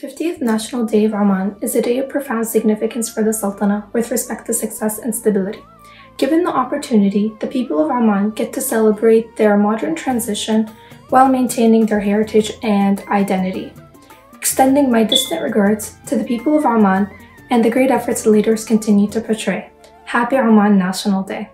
50th National Day of Oman is a day of profound significance for the Sultanate with respect to success and stability. Given the opportunity, the people of Oman get to celebrate their modern transition while maintaining their heritage and identity. Extending my distant regards to the people of Oman and the great efforts the leaders continue to portray. Happy Oman National Day.